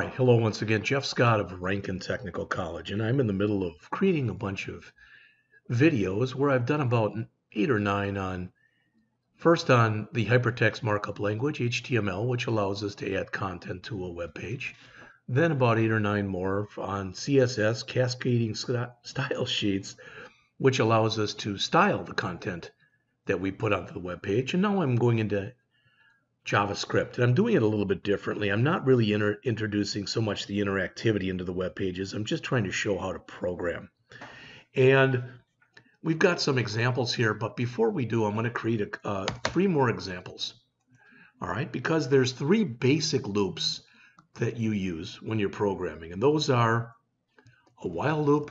right, hello once again. Jeff Scott of Ranken Technical College, and I'm in the middle of creating a bunch of videos where I've done about eight or nine on first on the hypertext markup language, HTML, which allows us to add content to a web page. Then about eight or nine more on CSS, cascading style sheets, which allows us to style the content that we put onto the web page. And now I'm going into JavaScript. And I'm doing it a little bit differently. I'm not really introducing so much the interactivity into the web pages. I'm just trying to show how to program. And we've got some examples here, but before we do, I'm going to create a, uh, three more examples. All right, because there's three basic loops that you use when you're programming, and those are a while loop,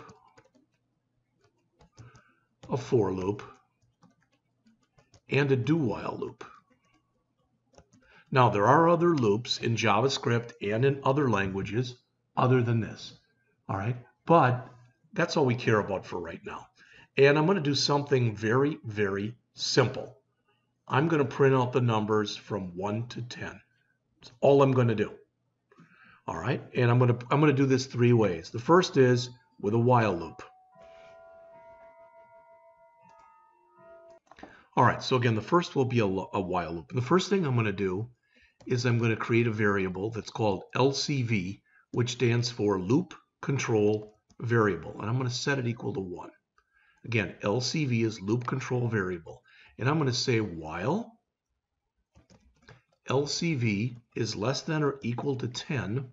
a for loop, and a do while loop. Now, there are other loops in JavaScript and in other languages other than this. All right, but that's all we care about for right now. And I'm going to do something very, very simple. I'm going to print out the numbers from 1 to 10. That's all I'm going to do. All right, and I'm going to I'm going to do this three ways. The first is with a while loop. All right, so again, the first will be a, a while loop. The first thing I'm going to do is I'm going to create a variable that's called LCV, which stands for loop control variable. And I'm going to set it equal to 1. Again, LCV is loop control variable. And I'm going to say while LCV is less than or equal to 10,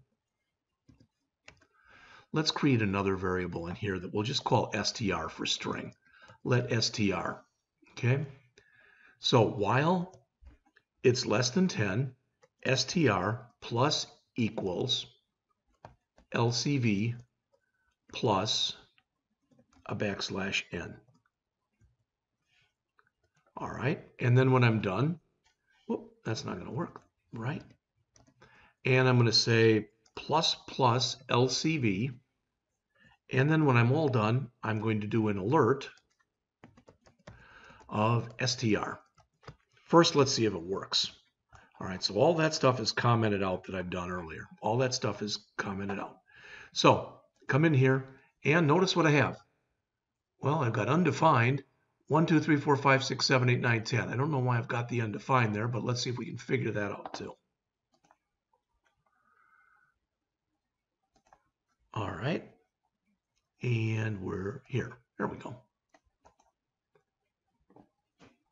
let's create another variable in here that we'll just call str for string. Let str, okay? So while it's less than 10, str plus equals LCV plus a backslash n. All right, and then when I'm done, whoop, that's not going to work, right? And I'm going to say plus plus LCV, and then when I'm all done, I'm going to do an alert of str. First, let's see if it works. All right, so all that stuff is commented out that I've done earlier. All that stuff is commented out. So come in here and notice what I have. Well, I've got undefined 1, 2, 3, 4, 5, 6, 7, 8, 9, 10. I don't know why I've got the undefined there, but let's see if we can figure that out too. All right. And we're here. There we go.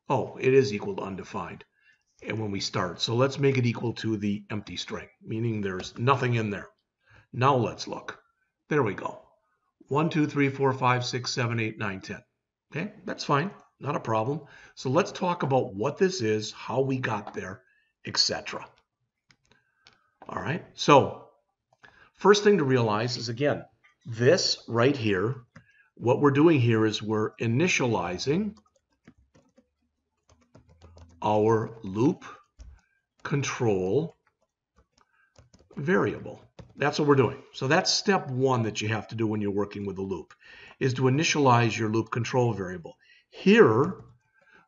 Oh, it is equal to undefined and when we start. So let's make it equal to the empty string, meaning there's nothing in there. Now let's look. There we go. 1, 2, 3, 4, 5, 6, 7, 8, 9, 10. Okay, that's fine. Not a problem. So let's talk about what this is, how we got there, etc. All right, so first thing to realize is, again, this right here, what we're doing here is we're initializing our loop control variable. That's what we're doing. So that's step one that you have to do when you're working with a loop, is to initialize your loop control variable. Here,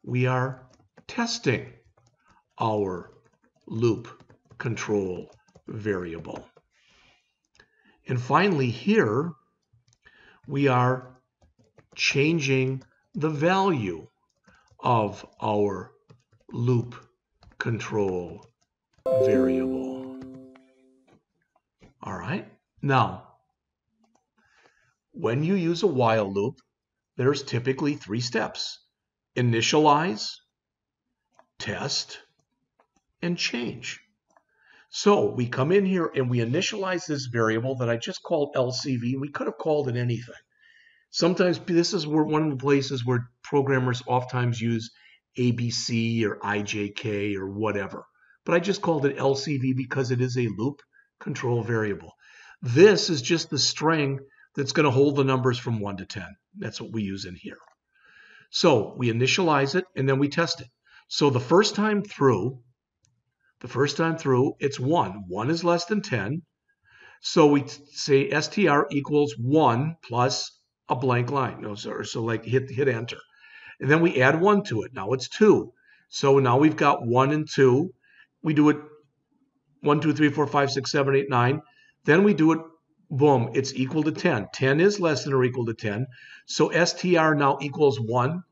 we are testing our loop control variable. And finally here, we are changing the value of our loop control variable. All right. Now, when you use a while loop, there's typically three steps. Initialize, test, and change. So we come in here and we initialize this variable that I just called LCV. We could have called it anything. Sometimes this is where one of the places where programmers oftentimes use ABC or IJK or whatever. But I just called it LCV because it is a loop control variable. This is just the string that's going to hold the numbers from 1 to 10. That's what we use in here. So we initialize it and then we test it. So the first time through, the first time through, it's 1. 1 is less than 10. So we say str equals 1 plus a blank line. Oh, no, so, so like hit, hit enter. And then we add 1 to it. Now it's 2. So now we've got 1 and 2. We do it 1, 2, 3, 4, 5, 6, 7, 8, 9. Then we do it, boom, it's equal to 10. 10 is less than or equal to 10. So STR now equals 1,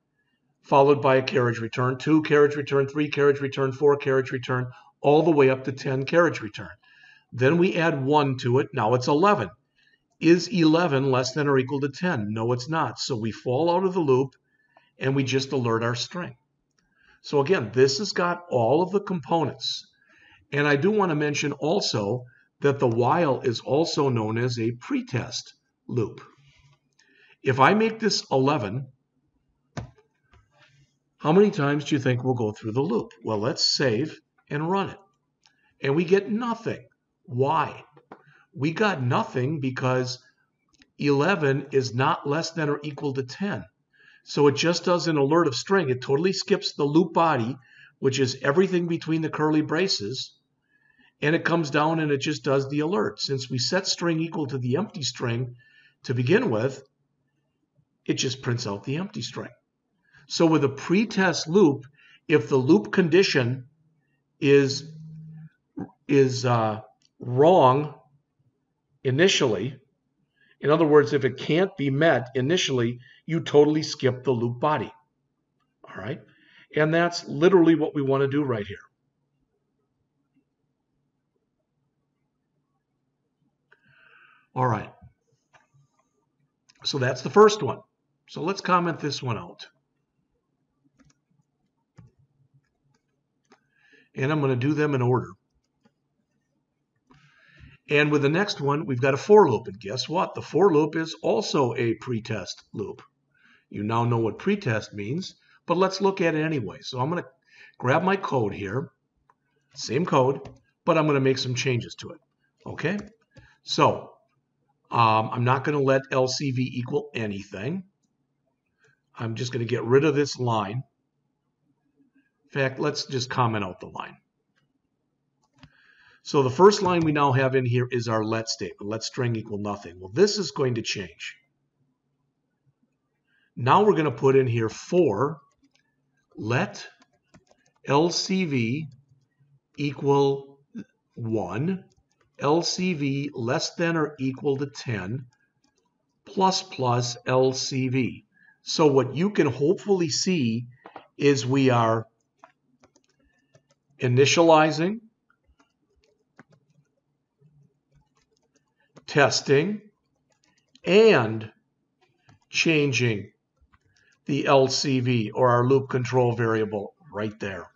followed by a carriage return, 2 carriage return, 3 carriage return, 4 carriage return, all the way up to 10 carriage return. Then we add 1 to it. Now it's 11. Is 11 less than or equal to 10? No, it's not. So we fall out of the loop and we just alert our string. So again, this has got all of the components. And I do want to mention also that the while is also known as a pretest loop. If I make this 11, how many times do you think we'll go through the loop? Well, let's save and run it. And we get nothing. Why? We got nothing because 11 is not less than or equal to 10. So it just does an alert of string. It totally skips the loop body, which is everything between the curly braces, and it comes down and it just does the alert. Since we set string equal to the empty string to begin with, it just prints out the empty string. So with a pretest loop, if the loop condition is is uh, wrong initially, in other words, if it can't be met initially, you totally skip the loop body. All right? And that's literally what we want to do right here. All right. So that's the first one. So let's comment this one out. And I'm going to do them in order. And with the next one, we've got a for loop. And guess what? The for loop is also a pretest loop. You now know what pretest means, but let's look at it anyway. So I'm going to grab my code here, same code, but I'm going to make some changes to it. Okay? So um, I'm not going to let LCV equal anything. I'm just going to get rid of this line. In fact, let's just comment out the line. So the first line we now have in here is our let statement. Let string equal nothing. Well, this is going to change. Now we're going to put in here for let LCV equal 1, LCV less than or equal to 10, plus plus LCV. So what you can hopefully see is we are initializing testing, and changing the LCV or our loop control variable right there.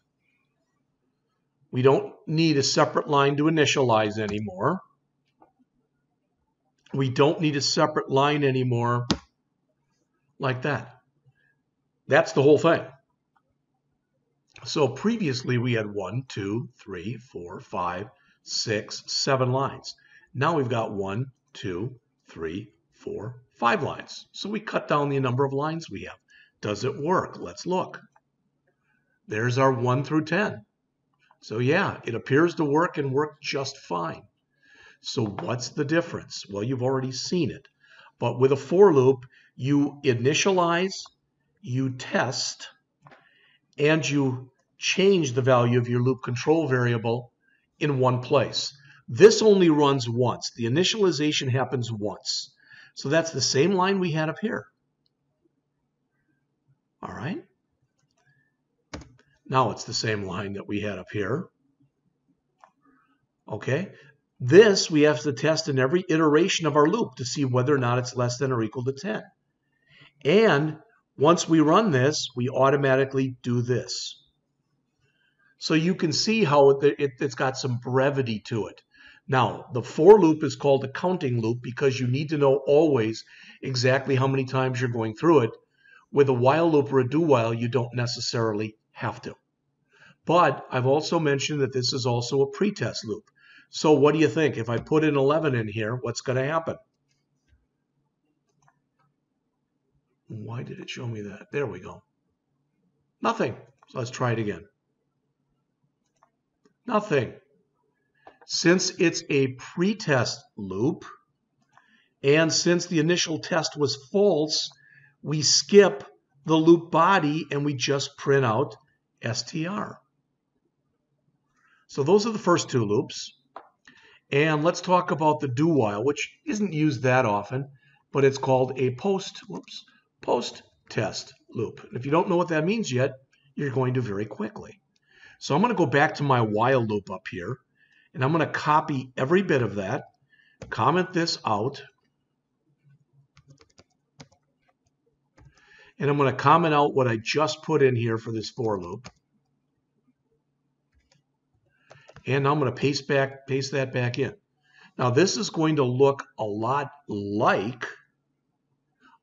We don't need a separate line to initialize anymore. We don't need a separate line anymore like that. That's the whole thing. So previously we had one, two, three, four, five, six, seven lines. Now we've got one, two, three, four, five lines. So we cut down the number of lines we have. Does it work? Let's look. There's our 1 through 10. So yeah, it appears to work and work just fine. So what's the difference? Well, you've already seen it. But with a for loop, you initialize, you test, and you change the value of your loop control variable in one place. This only runs once. The initialization happens once. So that's the same line we had up here. All right. Now it's the same line that we had up here. Okay. This we have to test in every iteration of our loop to see whether or not it's less than or equal to 10. And once we run this, we automatically do this. So you can see how it, has got some brevity to it. Now, the for loop is called a counting loop because you need to know always exactly how many times you're going through it. With a while loop or a do while, you don't necessarily have to. But I've also mentioned that this is also a pretest loop. So what do you think? If I put an 11 in here, what's going to happen? Why did it show me that? There we go. Nothing. So let's try it again. Nothing. Since it's a pretest loop, and since the initial test was false, we skip the loop body and we just print out str. So those are the first two loops. And let's talk about the do while, which isn't used that often, but it's called a post, whoops, post test loop. And if you don't know what that means yet, you're going to very quickly. So I'm going to go back to my while loop up here, and I'm going to copy every bit of that, comment this out, and I'm going to comment out what I just put in here for this for loop. And I'm going to paste back, paste that back in. Now this is going to look a lot like,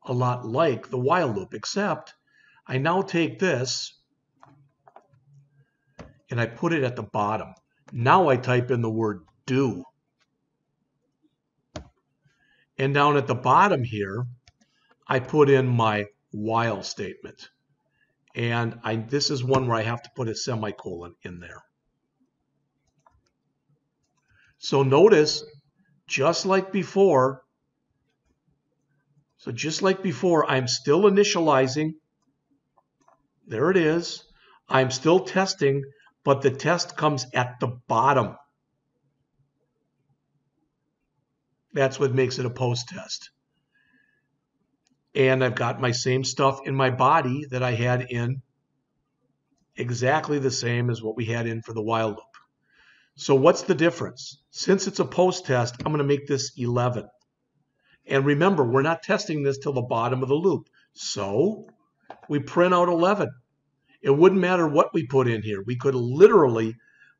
a lot like the while loop, except I now take this and I put it at the bottom. Now I type in the word do. And down at the bottom here, I put in my while statement. And I, this is one where I have to put a semicolon in there. So notice, just like before, so just like before, I'm still initializing. There it is. I'm still testing, but the test comes at the bottom. That's what makes it a post test and I've got my same stuff in my body that I had in exactly the same as what we had in for the while loop. So what's the difference? Since it's a post test, I'm going to make this 11. And remember, we're not testing this till the bottom of the loop. So we print out 11. It wouldn't matter what we put in here. We could literally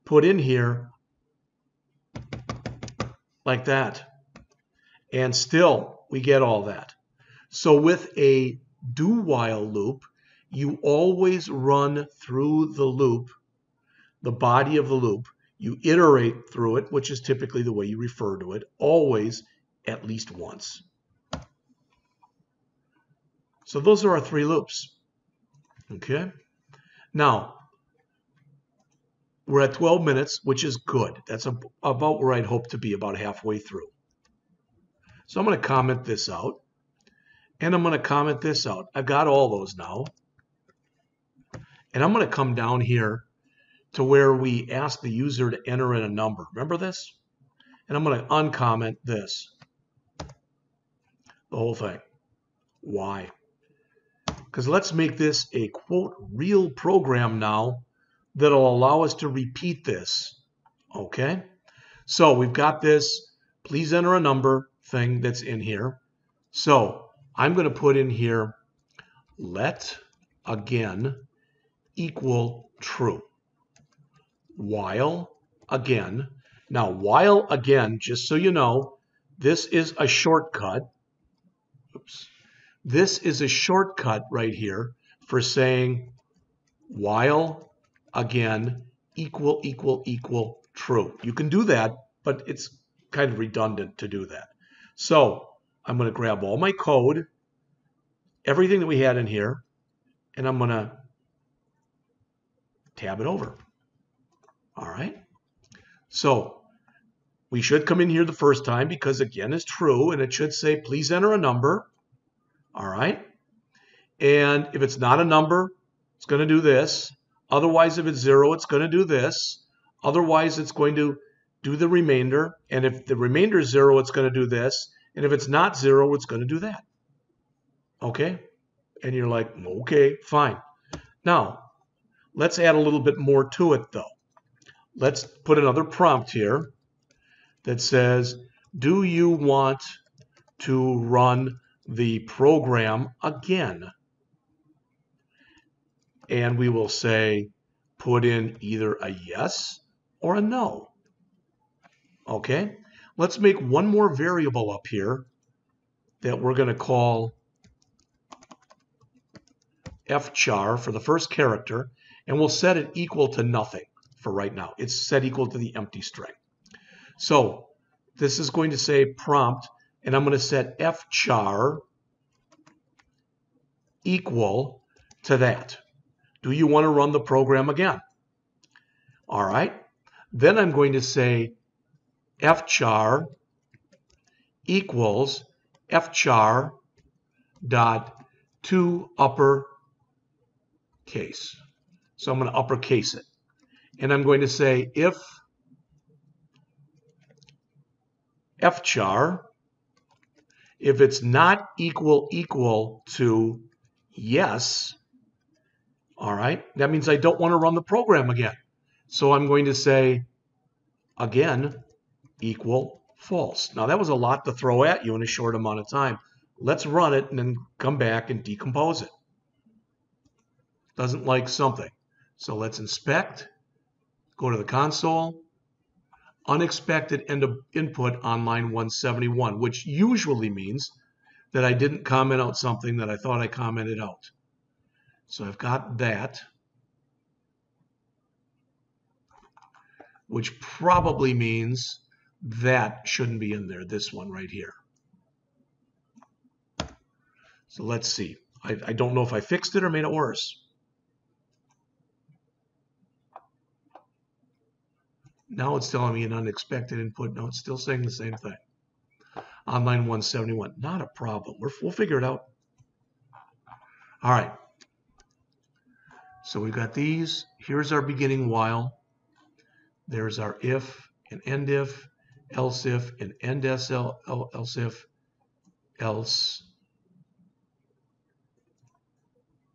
put in here like that. And still, we get all that. So with a do while loop, you always run through the loop, the body of the loop. You iterate through it, which is typically the way you refer to it, always at least once. So those are our three loops. Okay. Now, we're at 12 minutes, which is good. That's about where I'd hope to be, about halfway through. So I'm going to comment this out. And I'm going to comment this out. I've got all those now. And I'm going to come down here to where we ask the user to enter in a number. Remember this? And I'm going to uncomment this. The whole thing. Why? Because let's make this a quote real program now that'll allow us to repeat this. Okay? So we've got this please enter a number thing that's in here. So I'm going to put in here let again equal true. While again. Now, while again, just so you know, this is a shortcut. Oops. This is a shortcut right here for saying while again equal equal equal true. You can do that, but it's kind of redundant to do that. So I'm going to grab all my code, everything that we had in here, and I'm going to tab it over. All right. So we should come in here the first time because again is true and it should say please enter a number. All right. And if it's not a number, it's going to do this. Otherwise, if it's zero, it's going to do this. Otherwise, it's going to do the remainder. And if the remainder is zero, it's going to do this. And if it's not zero, it's going to do that. Okay? And you're like, okay, fine. Now, let's add a little bit more to it, though. Let's put another prompt here that says, do you want to run the program again? And we will say, put in either a yes or a no. Okay? Let's make one more variable up here that we're going to call fchar for the first character, and we'll set it equal to nothing for right now. It's set equal to the empty string. So this is going to say prompt, and I'm going to set fchar equal to that. Do you want to run the program again? All right. Then I'm going to say fchar equals fchar dot to upper case. So I'm going to uppercase it. And I'm going to say if F char. If it's not equal equal to yes, all right, that means I don't want to run the program again. So I'm going to say, again, equal false. Now that was a lot to throw at you in a short amount of time. Let's run it and then come back and decompose it. Doesn't like something. So let's inspect, go to the console, unexpected end of input on line 171, which usually means that I didn't comment out something that I thought I commented out. So I've got that, which probably means that shouldn't be in there, this one right here. So let's see. I, I don't know if I fixed it or made it worse. Now it's telling me an unexpected input. No, it's still saying the same thing. On line 171, not a problem. we will figure it out. All right. So we've got these. Here's our beginning while. There's our if and end if, else if and end else if, else,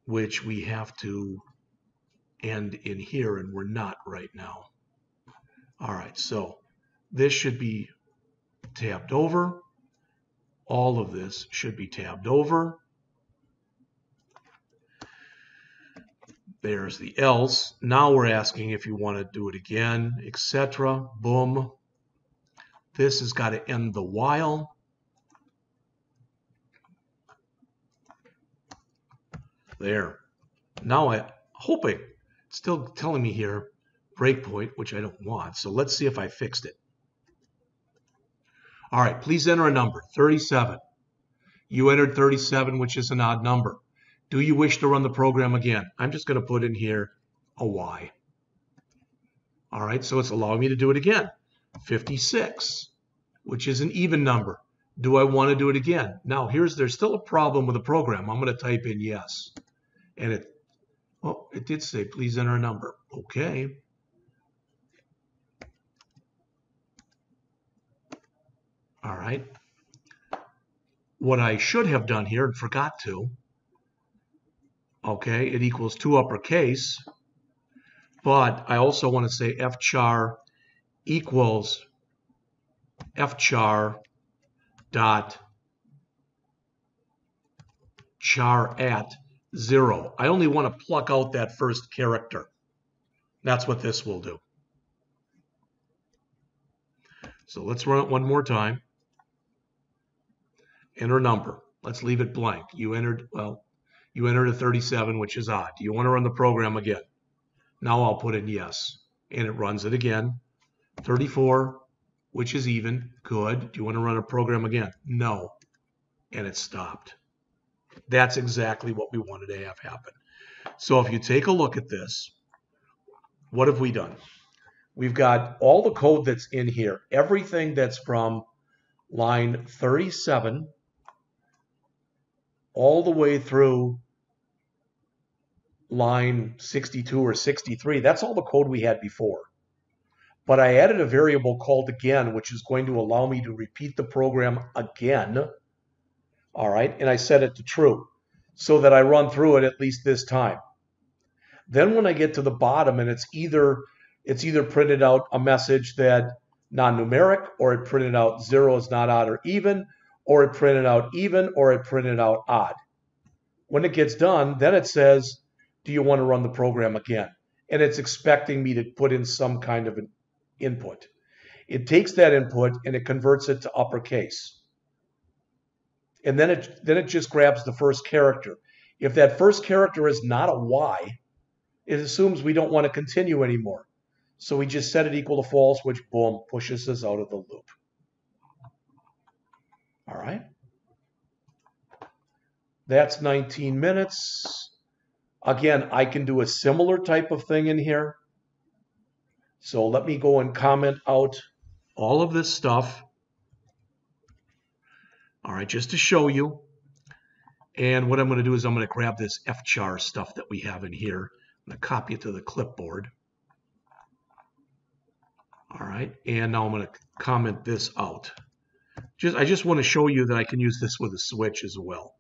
which we have to end in here, and we're not right now. All right, so this should be tabbed over. All of this should be tabbed over. There's the else. Now we're asking if you want to do it again, etc. Boom. This has got to end the while. There. Now I hoping, still telling me here, breakpoint, which I don't want. So let's see if I fixed it. All right, please enter a number, 37. You entered 37, which is an odd number. Do you wish to run the program again? I'm just going to put in here a Y. All right, so it's allowing me to do it again. 56, which is an even number. Do I want to do it again? Now, here's there's still a problem with the program. I'm going to type in yes. And it, oh, it did say, please enter a number. Okay. All right. What I should have done here and forgot to okay, it equals to uppercase, but I also want to say f char equals f char dot char at zero. I only want to pluck out that first character. That's what this will do. So let's run it one more time. Enter number. Let's leave it blank. You entered, well, you entered a 37, which is odd. Do you want to run the program again? Now I'll put in yes. And it runs it again. 34, which is even. Good. Do you want to run a program again? No. And it stopped. That's exactly what we wanted to have happen. So if you take a look at this, what have we done? We've got all the code that's in here, everything that's from line 37 all the way through line 62 or 63. That's all the code we had before. But I added a variable called again, which is going to allow me to repeat the program again. All right, and I set it to true so that I run through it at least this time. Then when I get to the bottom and it's either it's either printed out a message that non-numeric or it printed out zero is not odd or even or it printed out even, or it printed out odd. When it gets done, then it says, do you want to run the program again? And it's expecting me to put in some kind of an input. It takes that input and it converts it to uppercase. And then it then it just grabs the first character. If that first character is not a Y, it assumes we don't want to continue anymore. So we just set it equal to false, which boom, pushes us out of the loop. All right. That's 19 minutes. Again, I can do a similar type of thing in here. So let me go and comment out all of this stuff. All right, just to show you. And what I'm going to do is I'm going to grab this fchar stuff that we have in here. I'm going to copy it to the clipboard. All right, and now I'm going to comment this out. Just I just want to show you that I can use this with a switch as well.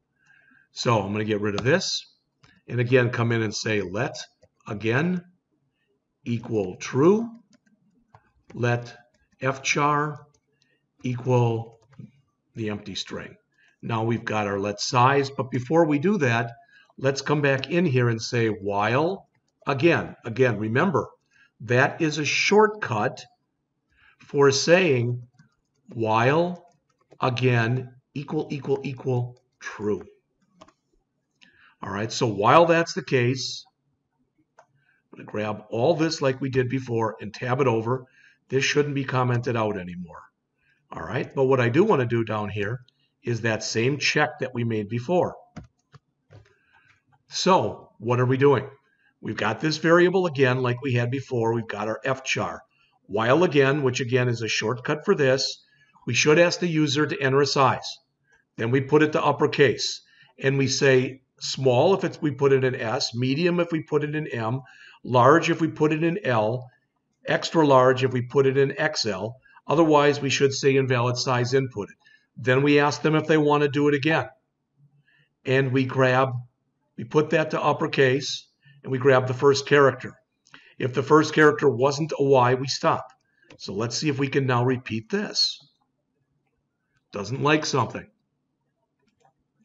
So I'm going to get rid of this. And again, come in and say let again equal true. Let fchar equal the empty string. Now we've got our let size, but before we do that, let's come back in here and say while again, again, remember, that is a shortcut for saying while again equal equal equal true. All right, so while that's the case, I'm going to grab all this like we did before and tab it over. This shouldn't be commented out anymore. All right, but what I do want to do down here is that same check that we made before. So what are we doing? We've got this variable again like we had before. We've got our fchar. While again, which again is a shortcut for this, we should ask the user to enter a size. Then we put it to uppercase. And we say small if it's, we put it in S, medium if we put it in M, large if we put it in L, extra large if we put it in XL. Otherwise, we should say invalid size inputted. Then we ask them if they want to do it again. And we grab, we put that to uppercase, and we grab the first character. If the first character wasn't a Y, we stop. So let's see if we can now repeat this. Doesn't like something.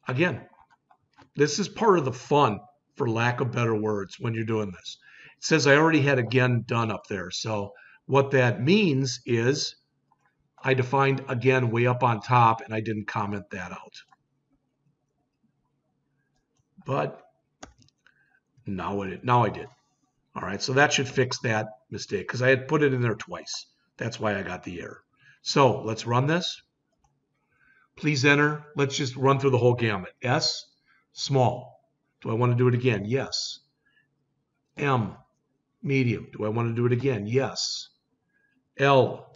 Again, this is part of the fun, for lack of better words, when you're doing this. It says I already had again done up there. So what that means is I defined again way up on top and I didn't comment that out. But now it now I did. All right, so that should fix that mistake because I had put it in there twice. That's why I got the error. So let's run this. Please enter. Let's just run through the whole gamut. S, small. Do I want to do it again? Yes. M, medium. Do I want to do it again? Yes. L,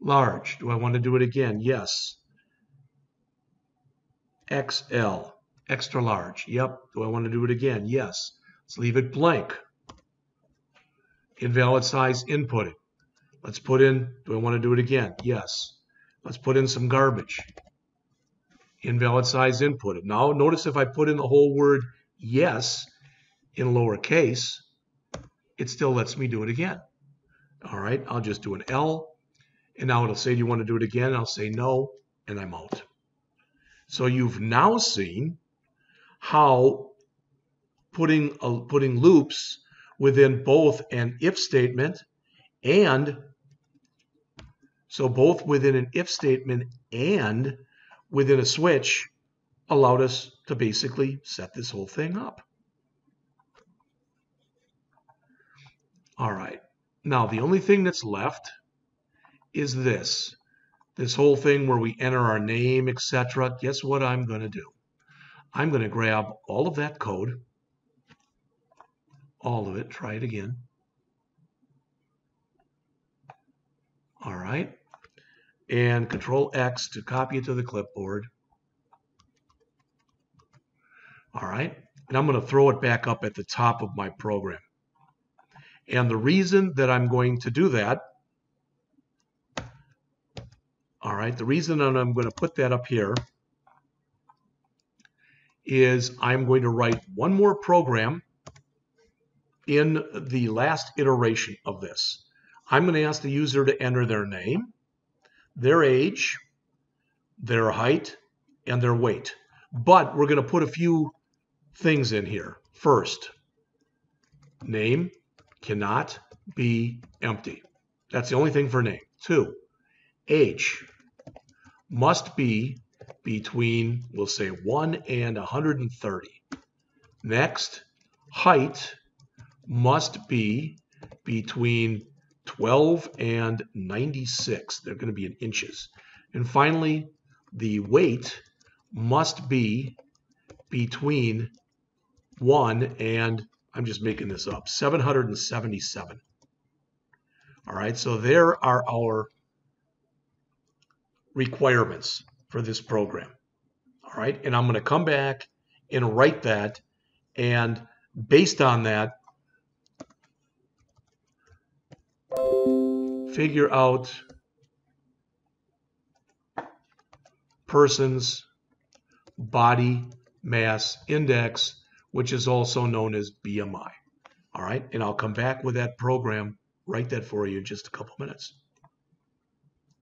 large. Do I want to do it again? Yes. XL, extra large. Yep. Do I want to do it again? Yes. Let's leave it blank. Invalid size inputted. Let's put in, do I want to do it again? Yes. Let's put in some garbage. Invalid size inputted. Now notice if I put in the whole word yes in lowercase, it still lets me do it again. All right, I'll just do an L and now it'll say, do you want to do it again? I'll say no, and I'm out. So you've now seen how putting, uh, putting loops within both an if statement and so both within an if statement and within a switch allowed us to basically set this whole thing up. All right. Now, the only thing that's left is this. This whole thing where we enter our name, etc. Guess what I'm going to do? I'm going to grab all of that code, all of it, try it again. All right. And Control X to copy it to the clipboard. All right. And I'm going to throw it back up at the top of my program. And the reason that I'm going to do that all right, the reason that I'm going to put that up here is I'm going to write one more program in the last iteration of this. I'm going to ask the user to enter their name, their age, their height, and their weight. But we're going to put a few things in here. First, name cannot be empty. That's the only thing for name. Two, age must be between, we'll say 1 and 130. Next, height must be between 12 and 96. They're going to be in inches. And finally, the weight must be between 1 and, I'm just making this up, 777. All right, so there are our requirements for this program. All right, and I'm going to come back and write that, and based on that, figure out person's body mass index, which is also known as BMI. All right, and I'll come back with that program, write that for you in just a couple minutes.